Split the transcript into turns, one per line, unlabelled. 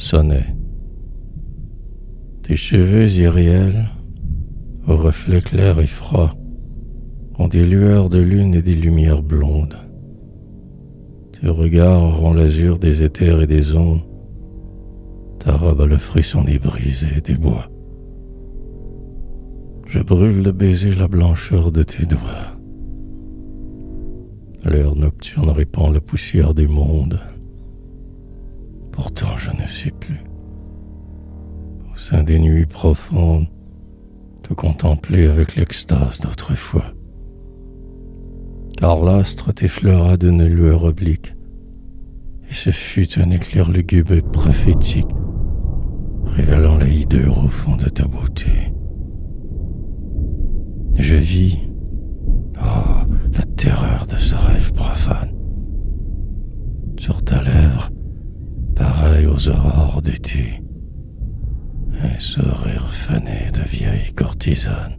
sonnait. Tes cheveux irréels, aux reflets clairs et froids, ont des lueurs de lune et des lumières blondes. Tes regards ont l'azur des éthers et des ondes. Ta robe a le frisson des brises et des bois. Je brûle de baiser la blancheur de tes doigts. L'air nocturne répand la poussière du monde. Pourtant je ne sais plus. Au sein des nuits profondes, te contempler avec l'extase d'autrefois. Car l'astre t'effleura d'une lueur oblique, et ce fut un éclair lugubre et prophétique, révélant la hideur au fond de ta beauté. Je vis, oh, la terreur de ce rêve profane. Sur ta aux aurores d'été, un sourire fané de vieille courtisane.